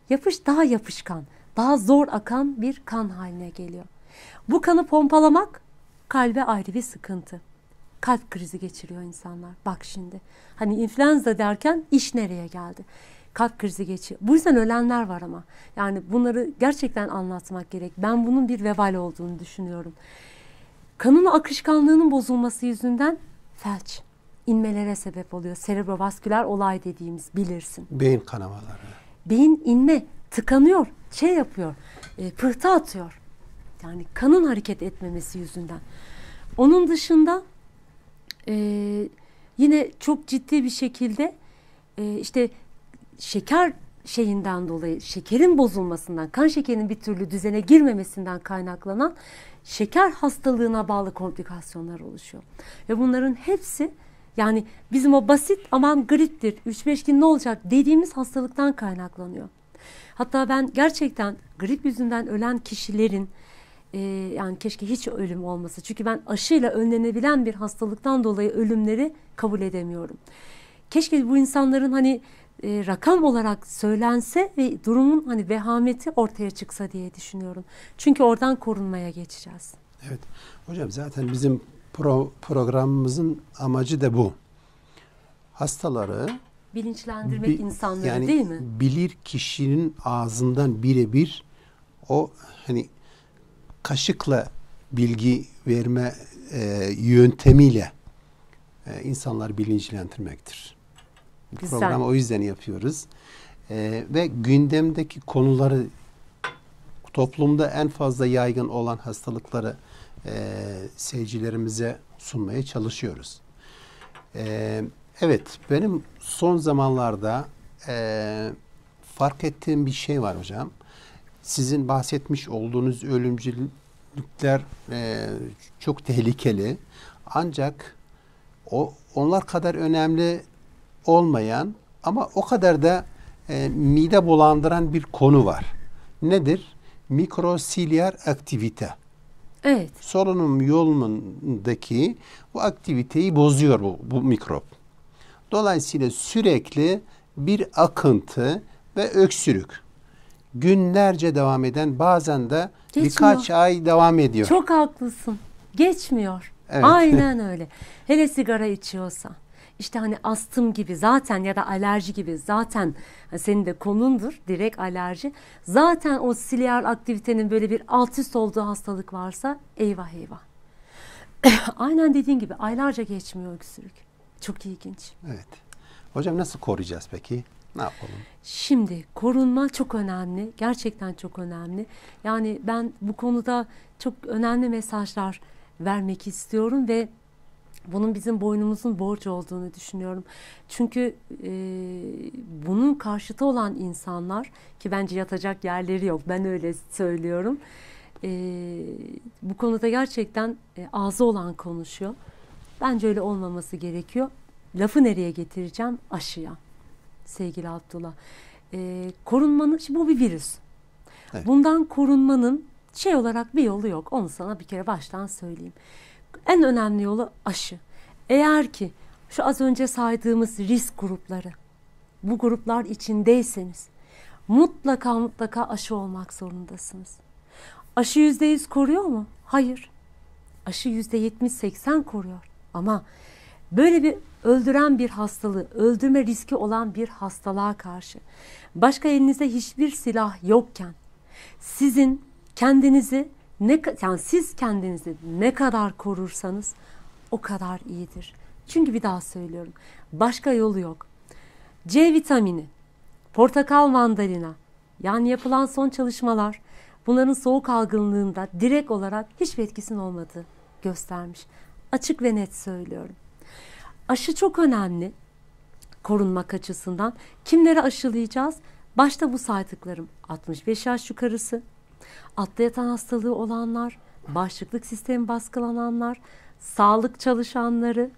[SPEAKER 2] yapış daha yapışkan, daha zor akan bir kan haline geliyor. Bu kanı pompalamak kalbe ayrı bir sıkıntı. Kalp krizi geçiriyor insanlar. Bak şimdi. Hani influenza derken iş nereye geldi? Kalp krizi geçiyor. Bu yüzden ölenler var ama. Yani bunları gerçekten anlatmak gerek. Ben bunun bir vebal olduğunu düşünüyorum. Kanın akışkanlığının bozulması yüzünden felç inmelere sebep oluyor. Serebrovasküler olay dediğimiz bilirsin.
[SPEAKER 1] Beyin kanamaları.
[SPEAKER 2] Beyin inme, tıkanıyor, şey yapıyor, e, pıhtı atıyor. Yani kanın hareket etmemesi yüzünden. Onun dışında e, yine çok ciddi bir şekilde e, işte şeker şeyinden dolayı şekerin bozulmasından, kan şekerinin bir türlü düzene girmemesinden kaynaklanan şeker hastalığına bağlı komplikasyonlar oluşuyor. Ve bunların hepsi yani bizim o basit aman griptir 3-5 gün ne olacak dediğimiz hastalıktan kaynaklanıyor. Hatta ben gerçekten grip yüzünden ölen kişilerin e, yani keşke hiç ölüm olmasa. Çünkü ben aşıyla önlenebilen bir hastalıktan dolayı ölümleri kabul edemiyorum. Keşke bu insanların hani e, rakam olarak söylense ve durumun hani vehameti ortaya çıksa diye düşünüyorum. Çünkü oradan korunmaya geçeceğiz.
[SPEAKER 1] Evet. Hocam zaten bizim pro, programımızın amacı da bu. Hastaları
[SPEAKER 2] bilinçlendirmek bi, insanları
[SPEAKER 1] yani
[SPEAKER 2] değil mi?
[SPEAKER 1] Bilir kişinin ağzından birebir o hani kaşıkla bilgi verme e, yöntemiyle e, insanlar bilinçlendirmektir. Bu Güzel. programı o yüzden yapıyoruz. E, ve gündemdeki konuları toplumda en fazla yaygın olan hastalıkları e, seyircilerimize sunmaya çalışıyoruz. E, evet, benim son zamanlarda e, fark ettiğim bir şey var hocam. Sizin bahsetmiş olduğunuz ölümcülükler e, çok tehlikeli. Ancak o onlar kadar önemli olmayan ama o kadar da e, mide bulandıran bir konu var. Nedir? Mikrosilyar aktivite.
[SPEAKER 2] Evet.
[SPEAKER 1] Solunum yolundaki bu aktiviteyi bozuyor bu, bu mikrop. Dolayısıyla sürekli bir akıntı ve öksürük günlerce devam eden bazen de Geçmiyor. birkaç ay devam ediyor.
[SPEAKER 2] Çok haklısın. Geçmiyor. Evet. Aynen öyle. Hele sigara içiyorsa işte hani astım gibi zaten ya da alerji gibi zaten senin de konundur direkt alerji. Zaten o siliyar aktivitenin böyle bir alt üst olduğu hastalık varsa eyvah eyvah. Aynen dediğin gibi aylarca geçmiyor öksürük. Çok ilginç.
[SPEAKER 1] Evet. Hocam nasıl koruyacağız peki? Ne yapalım?
[SPEAKER 2] Şimdi korunma çok önemli. Gerçekten çok önemli. Yani ben bu konuda çok önemli mesajlar vermek istiyorum ve bunun bizim boynumuzun borcu olduğunu düşünüyorum. Çünkü e, bunun karşıtı olan insanlar ki bence yatacak yerleri yok. Ben öyle söylüyorum. E, bu konuda gerçekten e, ağzı olan konuşuyor. Bence öyle olmaması gerekiyor. Lafı nereye getireceğim? Aşıya. Sevgili Abdullah. E, korunmanın, şimdi bu bir virüs. Evet. Bundan korunmanın şey olarak bir yolu yok. Onu sana bir kere baştan söyleyeyim. En önemli yolu aşı. Eğer ki şu az önce saydığımız risk grupları bu gruplar içindeyseniz mutlaka mutlaka aşı olmak zorundasınız. Aşı yüzde yüz koruyor mu? Hayır. Aşı yüzde yetmiş seksen koruyor. Ama böyle bir öldüren bir hastalığı, öldürme riski olan bir hastalığa karşı başka elinizde hiçbir silah yokken sizin kendinizi ne yani siz kendinizi ne kadar korursanız o kadar iyidir. Çünkü bir daha söylüyorum. Başka yolu yok. C vitamini, portakal mandalina yani yapılan son çalışmalar bunların soğuk algınlığında direkt olarak hiçbir etkisinin olmadığı göstermiş. Açık ve net söylüyorum. Aşı çok önemli korunmak açısından. Kimleri aşılayacağız? Başta bu saydıklarım 65 yaş yukarısı, altta yatan hastalığı olanlar, bağışıklık sistemi baskılananlar, sağlık çalışanları,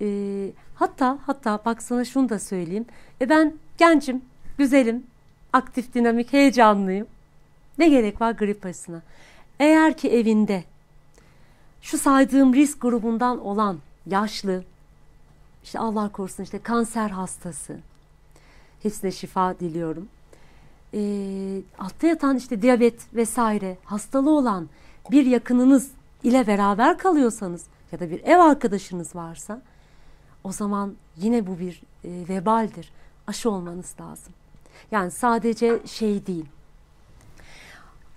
[SPEAKER 2] e, hatta hatta bak sana şunu da söyleyeyim. E ben gencim, güzelim, aktif, dinamik, heyecanlıyım. Ne gerek var grip aşısına? Eğer ki evinde şu saydığım risk grubundan olan yaşlı, işte Allah korusun işte kanser hastası, hepsine şifa diliyorum. E, altta yatan işte diyabet vesaire hastalığı olan bir yakınınız ile beraber kalıyorsanız ya da bir ev arkadaşınız varsa o zaman yine bu bir e, vebaldir. Aşı olmanız lazım. Yani sadece şey değil.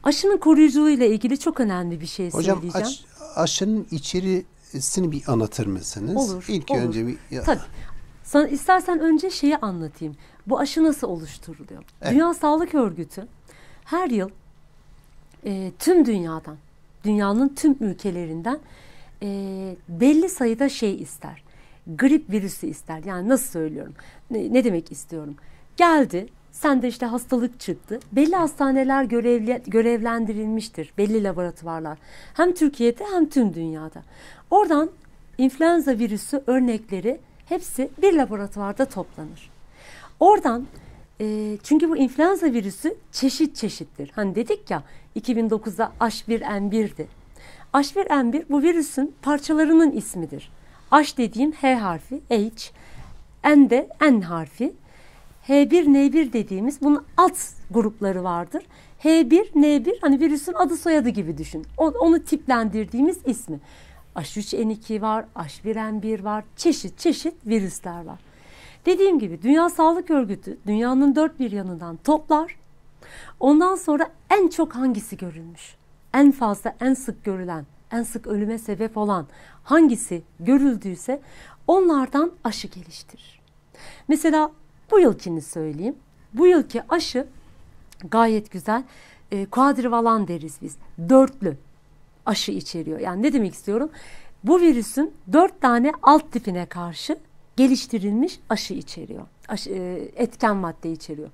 [SPEAKER 2] Aşının koruyuculuğu ile ilgili çok önemli bir şey
[SPEAKER 1] Hocam,
[SPEAKER 2] söyleyeceğim.
[SPEAKER 1] Hocam aşının içerisini bir anlatır mısınız?
[SPEAKER 2] Olur.
[SPEAKER 1] İlk
[SPEAKER 2] olur.
[SPEAKER 1] önce bir...
[SPEAKER 2] Ya... Tabii. Sana istersen önce şeyi anlatayım. Bu aşı nasıl oluşturuluyor? Evet. Dünya Sağlık Örgütü her yıl e, tüm dünyadan dünyanın tüm ülkelerinden e, belli sayıda şey ister. Grip virüsü ister. Yani nasıl söylüyorum? Ne, ne demek istiyorum? Geldi, sende işte hastalık çıktı. Belli hastaneler görevli, görevlendirilmiştir. Belli laboratuvarlar. Hem Türkiye'de hem tüm dünyada. Oradan influenza virüsü örnekleri hepsi bir laboratuvarda toplanır. Oradan E, çünkü bu influenza virüsü çeşit çeşittir. Hani dedik ya 2009'da H1N1'di. H1N1 bu virüsün parçalarının ismidir. H dediğim H harfi, H, N de N harfi. H1N1 dediğimiz bunun alt grupları vardır. H1, N1 hani virüsün adı soyadı gibi düşün. Onu tiplendirdiğimiz ismi. H3N2 var, H1N1 var, çeşit çeşit virüsler var. Dediğim gibi Dünya Sağlık Örgütü dünyanın dört bir yanından toplar. Ondan sonra en çok hangisi görülmüş? En fazla, en sık görülen, en sık ölüme sebep olan hangisi görüldüyse onlardan aşı geliştirir. Mesela bu yılkini söyleyeyim. Bu yılki aşı gayet güzel. E, kuadrivalan deriz biz. Dörtlü aşı içeriyor. Yani ne demek istiyorum? Bu virüsün dört tane alt tipine karşı geliştirilmiş aşı içeriyor. Aşı, e, etken madde içeriyor.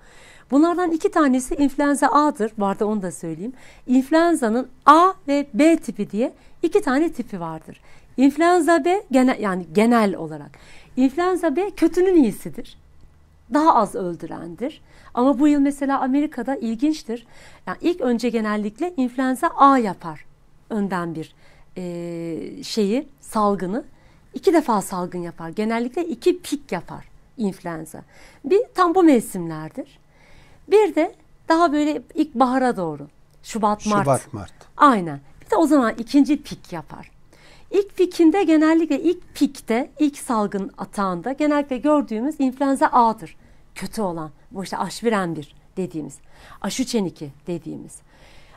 [SPEAKER 2] Bunlardan iki tanesi influenza A'dır. Arada onu da söyleyeyim. İnfluenza'nın A ve B tipi diye iki tane tipi vardır. İnfluenza B genel yani genel olarak. İnfluenza B kötünün iyisidir. Daha az öldürendir. Ama bu yıl mesela Amerika'da ilginçtir. Yani ilk önce genellikle influenza A yapar. Önden bir e, şeyi, salgını. iki defa salgın yapar. Genellikle iki pik yapar influenza. Bir tam bu mevsimlerdir. Bir de daha böyle ilk bahara doğru. Şubat, Mart.
[SPEAKER 1] Şubat, Mart.
[SPEAKER 2] Aynen. Bir de o zaman ikinci pik yapar. İlk pikinde genellikle ilk pikte, ilk salgın atağında genellikle gördüğümüz influenza A'dır. Kötü olan. Bu işte H1N1 dediğimiz. H3N2 dediğimiz.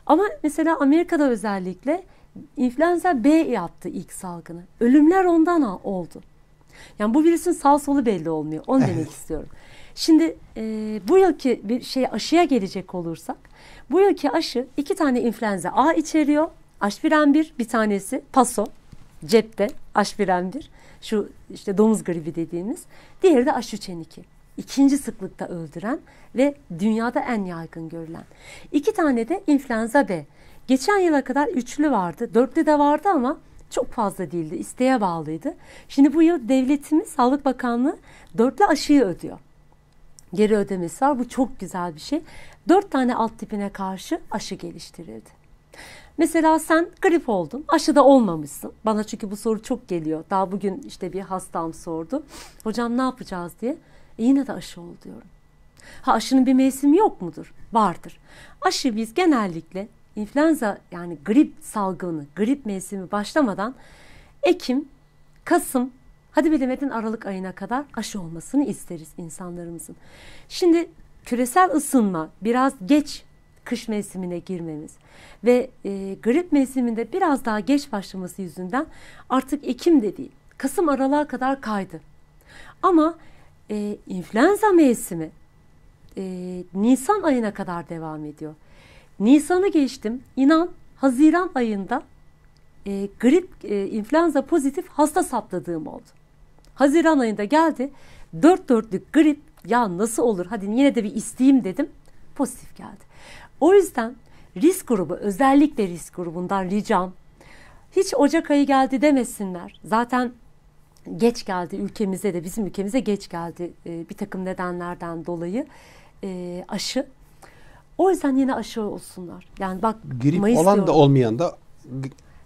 [SPEAKER 2] Ama mesela Amerika'da özellikle influenza B yaptı ilk salgını. Ölümler ondan oldu. Yani bu virüsün sağ solu belli olmuyor. Onu evet. demek istiyorum. Şimdi e, bu yılki bir şey aşıya gelecek olursak bu yılki aşı iki tane influenza A içeriyor. H1N1 bir tanesi paso cepte H1N1 şu işte domuz gribi dediğimiz. Diğeri de H3N2 ikinci sıklıkta öldüren ve dünyada en yaygın görülen. İki tane de influenza B. Geçen yıla kadar üçlü vardı, dörtlü de vardı ama çok fazla değildi, isteğe bağlıydı. Şimdi bu yıl devletimiz, Sağlık Bakanlığı dörtlü aşıyı ödüyor. Geri ödemesi var, bu çok güzel bir şey. Dört tane alt tipine karşı aşı geliştirildi. Mesela sen grip oldun, aşıda olmamışsın. Bana çünkü bu soru çok geliyor. Daha bugün işte bir hastam sordu. Hocam ne yapacağız diye. Yine de aşı ol diyorum. Ha aşının bir mevsimi yok mudur? Vardır. Aşı biz genellikle influenza yani grip salgını, grip mevsimi başlamadan Ekim, Kasım, hadi bilemedin Aralık ayına kadar aşı olmasını isteriz insanlarımızın. Şimdi küresel ısınma biraz geç kış mevsimine girmemiz ve e, grip mevsiminde biraz daha geç başlaması yüzünden artık Ekim de değil Kasım Aralık'a kadar kaydı. Ama e, influenza mevsimi e, Nisan ayına kadar devam ediyor. Nisan'ı geçtim. İnan Haziran ayında e, grip, e, influenza pozitif hasta saptadığım oldu. Haziran ayında geldi. Dört dörtlük grip ya nasıl olur hadi yine de bir isteyeyim dedim. Pozitif geldi. O yüzden risk grubu özellikle risk grubundan ricam hiç Ocak ayı geldi demesinler. Zaten geç geldi ülkemize de bizim ülkemize geç geldi e, bir takım nedenlerden dolayı e, aşı. O yüzden yine aşı olsunlar. Yani bak
[SPEAKER 1] grip Mayıs olan diyorum. da olmayan da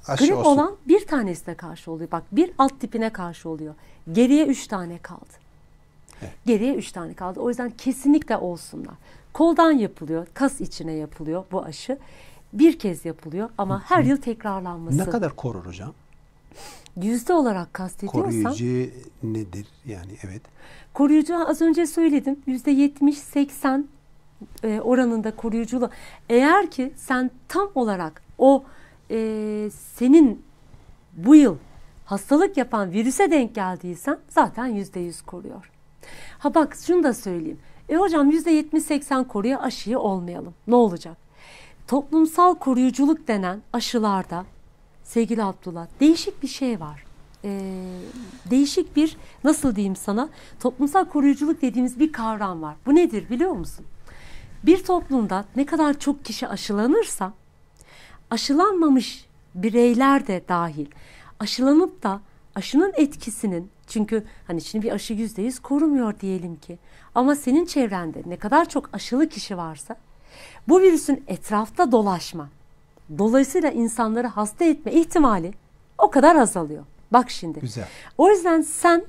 [SPEAKER 1] aşı
[SPEAKER 2] grip
[SPEAKER 1] olsun.
[SPEAKER 2] olan bir tanesine karşı oluyor. Bak bir alt tipine karşı oluyor. Geriye üç tane kaldı. Evet. Geriye üç tane kaldı. O yüzden kesinlikle olsunlar. Koldan yapılıyor, kas içine yapılıyor bu aşı. Bir kez yapılıyor ama her yıl tekrarlanması.
[SPEAKER 1] Ne kadar korur hocam?
[SPEAKER 2] Yüzde olarak kastediyorsam
[SPEAKER 1] koruyucu nedir yani evet
[SPEAKER 2] koruyucu az önce söyledim yüzde yetmiş seksen e, oranında koruyuculu eğer ki sen tam olarak o e, senin bu yıl hastalık yapan virüse denk geldiysen zaten yüzde yüz koruyor. Ha bak şunu da söyleyeyim. E hocam yüzde yetmiş seksen koruya aşıyı olmayalım. Ne olacak? Toplumsal koruyuculuk denen aşılarda sevgili Abdullah değişik bir şey var. Ee, değişik bir nasıl diyeyim sana toplumsal koruyuculuk dediğimiz bir kavram var. Bu nedir biliyor musun? Bir toplumda ne kadar çok kişi aşılanırsa aşılanmamış bireyler de dahil aşılanıp da aşının etkisinin çünkü hani şimdi bir aşı yüzde yüz korumuyor diyelim ki ama senin çevrende ne kadar çok aşılı kişi varsa bu virüsün etrafta dolaşma dolayısıyla insanları hasta etme ihtimali o kadar azalıyor. Bak şimdi.
[SPEAKER 1] Güzel.
[SPEAKER 2] O yüzden sen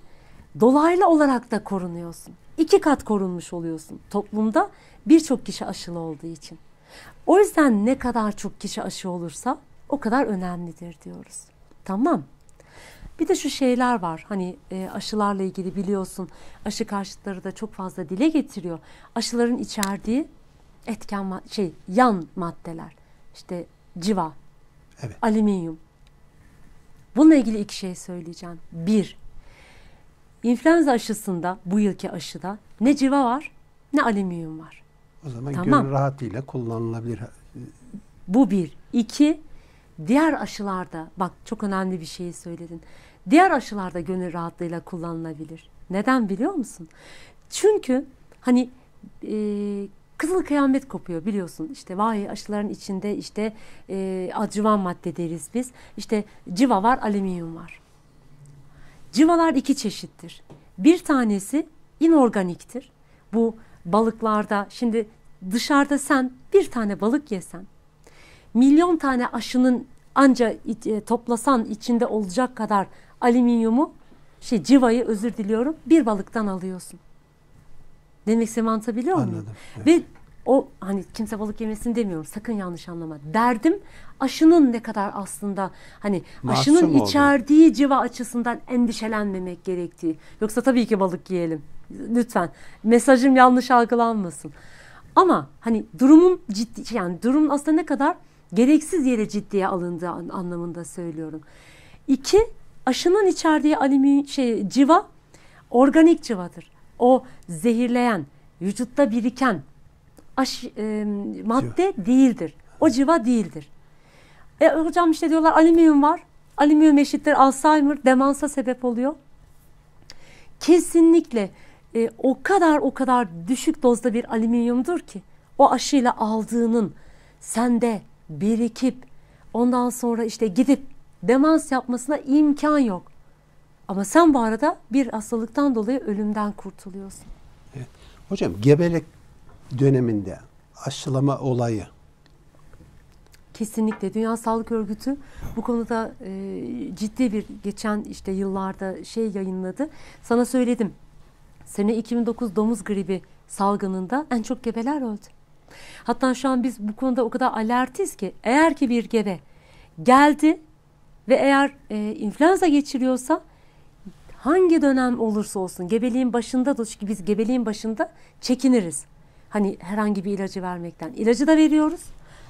[SPEAKER 2] dolaylı olarak da korunuyorsun. İki kat korunmuş oluyorsun toplumda birçok kişi aşılı olduğu için. O yüzden ne kadar çok kişi aşı olursa o kadar önemlidir diyoruz. Tamam. Bir de şu şeyler var. Hani e, aşılarla ilgili biliyorsun aşı karşıtları da çok fazla dile getiriyor. Aşıların içerdiği etken şey yan maddeler. İşte civa,
[SPEAKER 1] evet.
[SPEAKER 2] alüminyum. Bununla ilgili iki şey söyleyeceğim. Bir, influenza aşısında bu yılki aşıda ne civa var ne alüminyum var.
[SPEAKER 1] O zaman tamam. gönül rahatıyla kullanılabilir.
[SPEAKER 2] Bu bir. İki, diğer aşılarda bak çok önemli bir şeyi söyledin. Diğer aşılarda gönül rahatlığıyla kullanılabilir. Neden biliyor musun? Çünkü hani e, kızıl kıyamet kopuyor biliyorsun. İşte vay aşıların içinde işte e, acıvan madde deriz biz. İşte civa var, alüminyum var. Civalar iki çeşittir. Bir tanesi inorganiktir. Bu balıklarda şimdi dışarıda sen bir tane balık yesen milyon tane aşının anca e, toplasan içinde olacak kadar alüminyumu şey civayı özür diliyorum bir balıktan alıyorsun. Demek istediğimi anlatabiliyor muyum?
[SPEAKER 1] Anladım. Evet.
[SPEAKER 2] Ve o hani kimse balık yemesin demiyorum. Sakın yanlış anlama. Derdim aşının ne kadar aslında hani Masum aşının oldu. içerdiği civa açısından endişelenmemek gerektiği. Yoksa tabii ki balık yiyelim. Lütfen. Mesajım yanlış algılanmasın. Ama hani durumun ciddi yani durum aslında ne kadar gereksiz yere ciddiye alındığı anlamında söylüyorum. İki, aşının içerdiği alüminyum şey civa organik civadır. O zehirleyen, vücutta biriken aş, e, madde civa. değildir. O civa değildir. E, hocam işte diyorlar alüminyum var. Alüminyum eşittir Alzheimer, demansa sebep oluyor. Kesinlikle e, o kadar o kadar düşük dozda bir alüminyumdur ki o aşıyla aldığının sende birikip ondan sonra işte gidip demans yapmasına imkan yok. Ama sen bu arada bir hastalıktan dolayı ölümden kurtuluyorsun.
[SPEAKER 1] Evet. Hocam gebelik döneminde aşılama olayı
[SPEAKER 2] Kesinlikle Dünya Sağlık Örgütü bu konuda e, ciddi bir geçen işte yıllarda şey yayınladı. Sana söyledim. Sene 2009 domuz gribi salgınında en çok gebeler öldü. Hatta şu an biz bu konuda o kadar alertiz ki eğer ki bir gebe geldi ve eğer e, influenza geçiriyorsa hangi dönem olursa olsun gebeliğin başında da çünkü biz gebeliğin başında çekiniriz. Hani herhangi bir ilacı vermekten. İlacı da veriyoruz.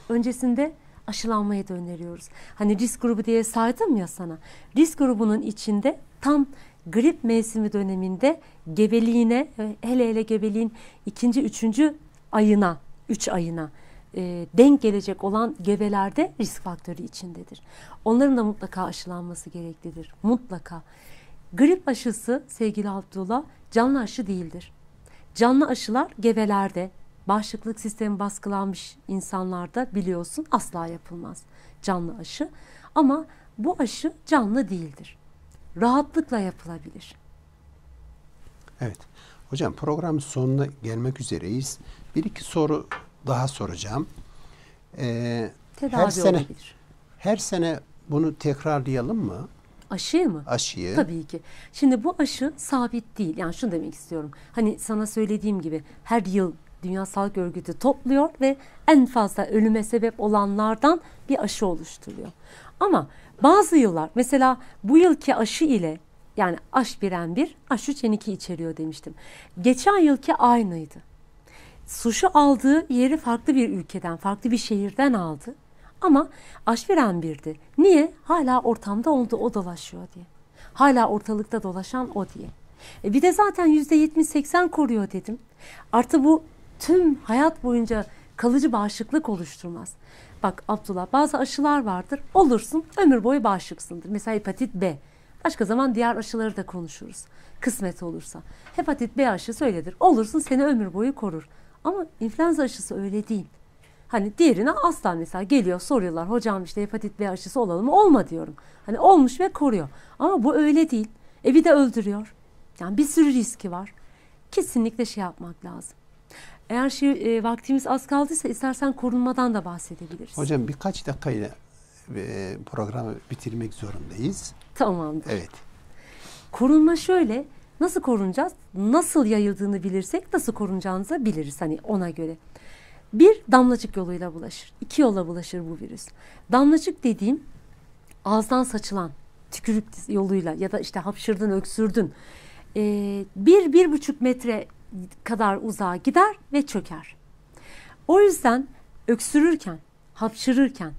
[SPEAKER 2] Öncesinde aşılanmayı da öneriyoruz. Hani risk grubu diye saydım ya sana. Risk grubunun içinde tam grip mevsimi döneminde gebeliğine hele hele gebeliğin ikinci, üçüncü ayına, üç ayına e, denk gelecek olan gebelerde risk faktörü içindedir. Onların da mutlaka aşılanması gereklidir. Mutlaka. Grip aşısı sevgili Abdullah canlı aşı değildir. Canlı aşılar gebelerde, bağışıklık sistemi baskılanmış insanlarda biliyorsun asla yapılmaz canlı aşı. Ama bu aşı canlı değildir. Rahatlıkla yapılabilir.
[SPEAKER 1] Evet. Hocam programın sonuna gelmek üzereyiz. Bir iki soru daha soracağım. Ee, her sene olabilir. her sene bunu tekrarlayalım mı?
[SPEAKER 2] Aşıyı mı?
[SPEAKER 1] Aşıyı.
[SPEAKER 2] Tabii ki. Şimdi bu aşı sabit değil. Yani şunu demek istiyorum. Hani sana söylediğim gibi her yıl Dünya Sağlık Örgütü topluyor ve en fazla ölüme sebep olanlardan bir aşı oluşturuyor. Ama bazı yıllar mesela bu yılki aşı ile yani H1N1 H3N2 içeriyor demiştim. Geçen yılki aynıydı. Suşu aldığı yeri farklı bir ülkeden, farklı bir şehirden aldı. Ama H1N1'di. Niye? Hala ortamda oldu, o dolaşıyor diye. Hala ortalıkta dolaşan o diye. E bir de zaten %70-80 koruyor dedim. Artı bu tüm hayat boyunca kalıcı bağışıklık oluşturmaz. Bak Abdullah bazı aşılar vardır. Olursun ömür boyu bağışıksındır. Mesela hepatit B. Başka zaman diğer aşıları da konuşuruz. Kısmet olursa. Hepatit B aşısı öyledir. Olursun seni ömür boyu korur. Ama influenza aşısı öyle değil. Hani diğerine asla mesela geliyor soruyorlar hocam işte hepatit B aşısı olalım mı? Olma diyorum. Hani olmuş ve koruyor. Ama bu öyle değil. E bir de öldürüyor. Yani bir sürü riski var. Kesinlikle şey yapmak lazım. Eğer şey, e, vaktimiz az kaldıysa istersen korunmadan da bahsedebiliriz.
[SPEAKER 1] Hocam birkaç dakikayla e, programı bitirmek zorundayız.
[SPEAKER 2] Tamamdır.
[SPEAKER 1] Evet.
[SPEAKER 2] Korunma şöyle. Nasıl korunacağız? Nasıl yayıldığını bilirsek nasıl korunacağımızı biliriz hani ona göre. Bir damlacık yoluyla bulaşır. İki yolla bulaşır bu virüs. Damlacık dediğim ağızdan saçılan tükürük yoluyla ya da işte hapşırdın öksürdün. Ee, bir, bir buçuk metre kadar uzağa gider ve çöker. O yüzden öksürürken, hapşırırken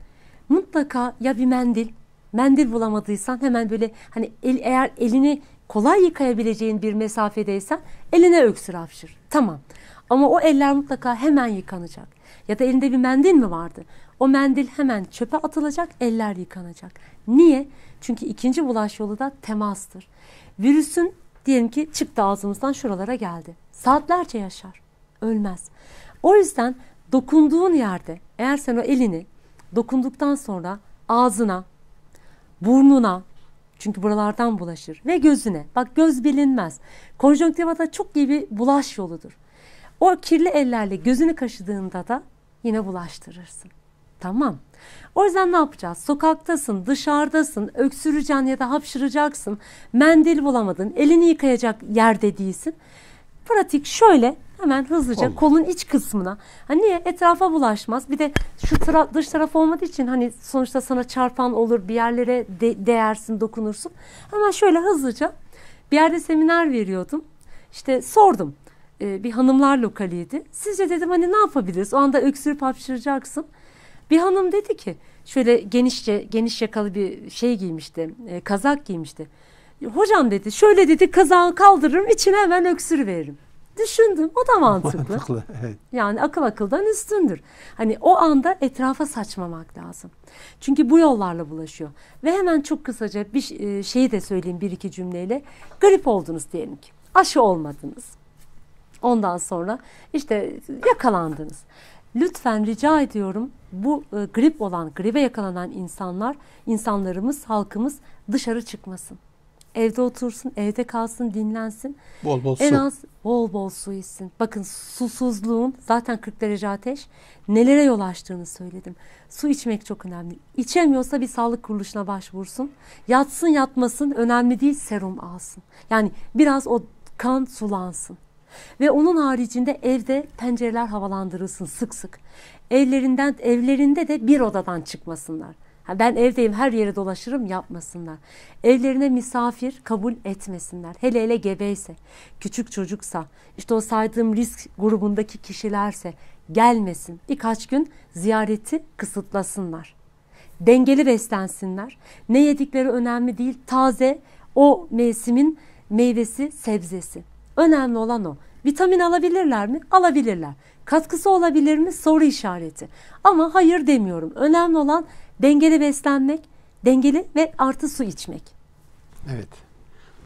[SPEAKER 2] mutlaka ya bir mendil, mendil bulamadıysan hemen böyle hani el, eğer elini kolay yıkayabileceğin bir mesafedeysen eline öksür hapşır. Tamam. Ama o eller mutlaka hemen yıkanacak. Ya da elinde bir mendil mi vardı? O mendil hemen çöpe atılacak, eller yıkanacak. Niye? Çünkü ikinci bulaş yolu da temastır. Virüsün diyelim ki çıktı ağzımızdan şuralara geldi. Saatlerce yaşar. Ölmez. O yüzden dokunduğun yerde eğer sen o elini dokunduktan sonra ağzına, burnuna, çünkü buralardan bulaşır ve gözüne. Bak göz bilinmez. Konjonktivada çok iyi bir bulaş yoludur. O kirli ellerle gözünü kaşıdığında da yine bulaştırırsın. Tamam. O yüzden ne yapacağız? Sokaktasın, dışarıdasın, öksüreceksin ya da hapşıracaksın. Mendil bulamadın, elini yıkayacak yerde değilsin. Pratik şöyle hemen hızlıca Olmaz. kolun iç kısmına. Hani niye? Etrafa bulaşmaz. Bir de şu tara dış taraf olmadığı için hani sonuçta sana çarpan olur, bir yerlere de değersin, dokunursun. Hemen şöyle hızlıca bir yerde seminer veriyordum. İşte sordum. Ee, bir hanımlar lokaliydi. Sizce dedim hani ne yapabiliriz? O anda öksürüp hapşıracaksın. Bir hanım dedi ki şöyle genişçe geniş yakalı bir şey giymişti. E, kazak giymişti. Hocam dedi şöyle dedi kazağı kaldırırım içine hemen öksürü veririm. Düşündüm o da mantıklı. mantıklı evet. Yani akıl akıldan üstündür. Hani o anda etrafa saçmamak lazım. Çünkü bu yollarla bulaşıyor. Ve hemen çok kısaca bir e, şeyi de söyleyeyim bir iki cümleyle. Grip oldunuz diyelim ki. Aşı olmadınız. Ondan sonra işte yakalandınız. Lütfen rica ediyorum bu e, grip olan, gribe yakalanan insanlar, insanlarımız, halkımız dışarı çıkmasın. Evde otursun, evde kalsın, dinlensin.
[SPEAKER 1] Bol bol
[SPEAKER 2] en
[SPEAKER 1] su.
[SPEAKER 2] En az bol bol su içsin. Bakın susuzluğun zaten 40 derece ateş nelere yol açtığını söyledim. Su içmek çok önemli. İçemiyorsa bir sağlık kuruluşuna başvursun. Yatsın yatmasın önemli değil serum alsın. Yani biraz o kan sulansın. Ve onun haricinde evde pencereler havalandırılsın sık sık. Evlerinden evlerinde de bir odadan çıkmasınlar. Ben evdeyim her yere dolaşırım yapmasınlar. Evlerine misafir kabul etmesinler. Hele hele gebeyse, küçük çocuksa, işte o saydığım risk grubundaki kişilerse gelmesin. Birkaç gün ziyareti kısıtlasınlar. Dengeli beslensinler. Ne yedikleri önemli değil. Taze o mevsimin meyvesi, sebzesi. Önemli olan o. Vitamin alabilirler mi? Alabilirler. Katkısı olabilir mi? Soru işareti. Ama hayır demiyorum. Önemli olan dengeli beslenmek, dengeli ve artı su içmek.
[SPEAKER 1] Evet.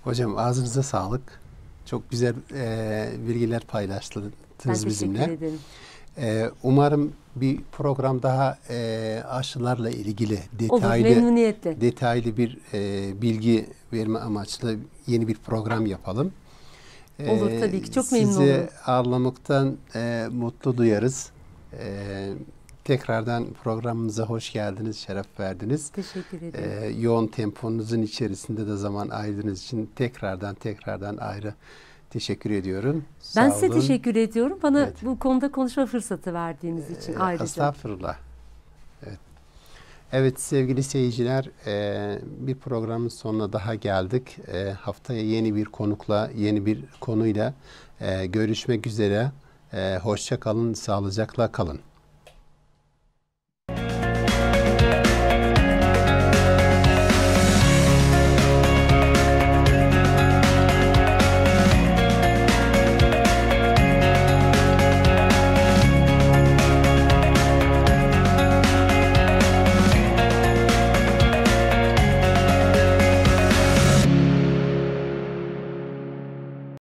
[SPEAKER 1] Hocam ağzınıza sağlık. Çok güzel e, bilgiler paylaştınız ben bizimle. Ederim. E, umarım bir program daha e, aşılarla ilgili detaylı Olur, detaylı bir e, bilgi verme amaçlı yeni bir program yapalım.
[SPEAKER 2] Olur ee, tabii ki. Çok memnun olurum.
[SPEAKER 1] Sizi ağırlamaktan e, mutlu duyarız. E, tekrardan programımıza hoş geldiniz, şeref verdiniz.
[SPEAKER 2] Teşekkür ederim. E,
[SPEAKER 1] yoğun temponuzun içerisinde de zaman ayırdığınız için tekrardan tekrardan ayrı teşekkür ediyorum.
[SPEAKER 2] Ben Sağ size olun. teşekkür ediyorum. Bana evet. bu konuda konuşma fırsatı verdiğiniz için e, ayrıca.
[SPEAKER 1] Estağfurullah. Evet. Evet sevgili seyirciler e, bir programın sonuna daha geldik. E, haftaya yeni bir konukla, yeni bir konuyla e, görüşmek üzere. Hoşça kalın, sağlıcakla kalın.